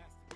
Fantastic.